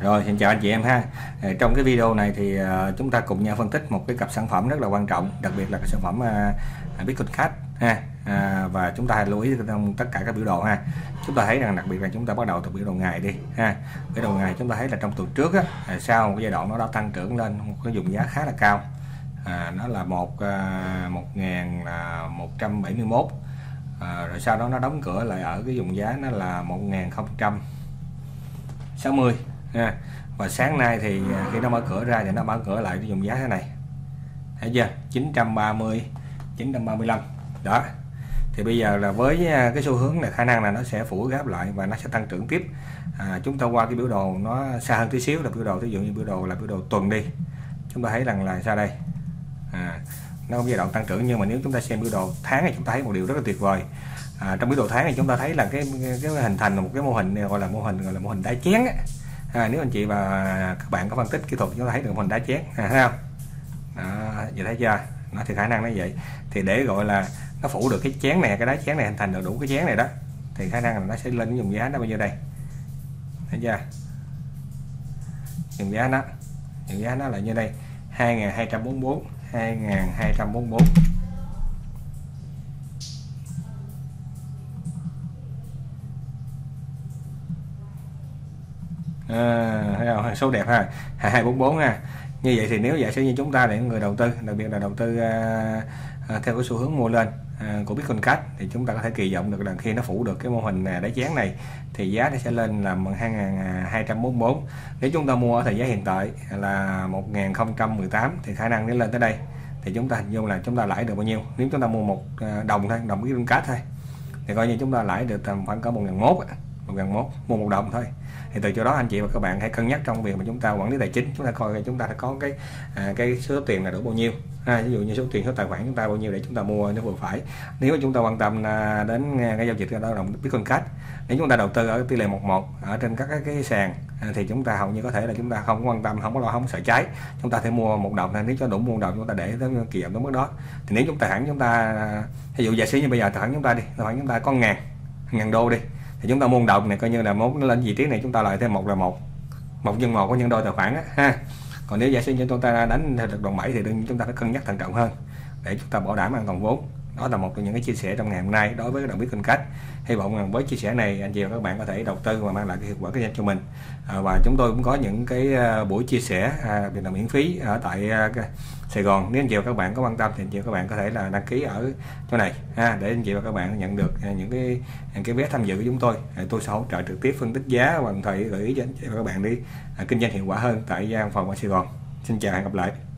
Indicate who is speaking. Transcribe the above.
Speaker 1: Rồi xin chào anh chị em ha. Ờ, trong cái video này thì ờ, chúng ta cùng nhau phân tích một cái cặp sản phẩm rất là quan trọng, đặc biệt là cái sản phẩm ờ, à, Bitcoin Cash ha. À, và chúng ta hãy lưu ý trong tất cả các biểu đồ ha. Chúng ta thấy rằng đặc biệt là chúng ta bắt đầu từ biểu đồ ngày đi ha. Biểu đồ ngày chúng ta thấy là trong tuần trước á, sau một cái giai đoạn nó đã tăng trưởng lên một cái vùng giá khá là cao. À, nó là một uh, 1171 à, rồi sau đó nó đóng cửa lại ở cái vùng giá nó là 60 ha. và sáng nay thì à, khi nó mở cửa ra thì nó mở cửa lại cái vùng giá thế này. Thấy chưa? 930 935 đó. Thì bây giờ là với à, cái xu hướng là khả năng là nó sẽ phủ gáp lại và nó sẽ tăng trưởng tiếp. À, chúng ta qua cái biểu đồ nó xa hơn tí xíu là biểu đồ ví dụ như biểu đồ là biểu đồ tuần đi. Chúng ta thấy rằng là sao đây? À, nó có giai đoạn tăng trưởng nhưng mà nếu chúng ta xem biểu đồ tháng thì chúng ta thấy một điều rất là tuyệt vời. À, trong biểu đồ tháng thì chúng ta thấy là cái cái hình thành một cái mô hình gọi là mô hình gọi là mô hình đá chén. À, nếu anh chị và các bạn có phân tích kỹ thuật chúng ta thấy được mô hình đá chén. À, thấy không? Đó, vậy thấy chưa? Nó thì khả năng nó vậy. Thì để gọi là nó phủ được cái chén này cái đá chén này hình thành được đủ cái chén này đó thì khả năng là nó sẽ lên dùng giá nó bao nhiêu đây? Thấy chưa? Dùng giá nó dùng giá nó là như đây 2244 2244 à, thấy không? số đẹp ha. 2244 ha. Như vậy thì nếu giả sử như chúng ta để người đầu tư đặc biệt là đầu tư à, à, theo cái xu hướng mua lên À, của Bitcoin Cash thì chúng ta có thể kỳ vọng được là khi nó phủ được cái mô hình à, đáy chén này thì giá nó sẽ lên là 2244 à, nếu chúng ta mua ở thời giá hiện tại là 1018 thì khả năng nó lên tới đây. Thì chúng ta hình dung là chúng ta lãi được bao nhiêu? Nếu chúng ta mua một đồng thôi, đồng Bitcoin Cash thôi, thì coi như chúng ta lãi được tầm khoảng có một ngàn mốt một ngàn mốt, mua một đồng thôi thì từ chỗ đó anh chị và các bạn hãy cân nhắc trong việc mà chúng ta quản lý tài chính chúng ta coi chúng ta có cái à, cái số tiền là đủ bao nhiêu ha, ví dụ như số tiền số tài khoản chúng ta bao nhiêu để chúng ta mua nó vừa phải nếu mà chúng ta quan tâm à, đến cái giao dịch lao động Bitcoin Cash nếu chúng ta đầu tư ở tỷ lệ 11 ở trên các cái, cái sàn à, thì chúng ta hầu như có thể là chúng ta không quan tâm không có lo không sợ cháy chúng ta thể mua một đồng nếu cho đủ một đồng chúng ta để tới kỳ vọng tới mức đó thì nếu chúng ta hẳn chúng ta ví dụ giả sử như bây giờ tài khoản chúng ta đi tài khoản chúng ta có ngàn ngàn đô đi thì chúng ta môn đồng này coi như là mốt nó lên vị trí này chúng ta lại thêm một là một. Một nhân một có nhân đôi tài khoản á, ha. Còn nếu giả sử như chúng ta đánh theo được đòn bảy thì đương nhiên chúng ta phải cân nhắc thận trọng hơn để chúng ta bảo đảm an toàn vốn đó là một trong những cái chia sẻ trong ngày hôm nay đối với đồng biết kinh cách hy vọng rằng với chia sẻ này anh chị và các bạn có thể đầu tư và mang lại cái hiệu quả kinh doanh cho mình. À, và chúng tôi cũng có những cái à, buổi chia sẻ à, đặc biệt là miễn phí ở tại à, Sài Gòn. Nếu anh chị và các bạn có quan tâm thì anh chị và các bạn có thể là đăng ký ở chỗ này ha để anh chị và các bạn nhận được những cái những cái vé tham dự của chúng tôi. Tôi sẽ hỗ trợ trực tiếp phân tích giá và đồng thời gợi ý cho anh chị và các bạn đi kinh doanh hiệu quả hơn tại văn phòng ở Sài Gòn. Xin chào hẹn gặp lại.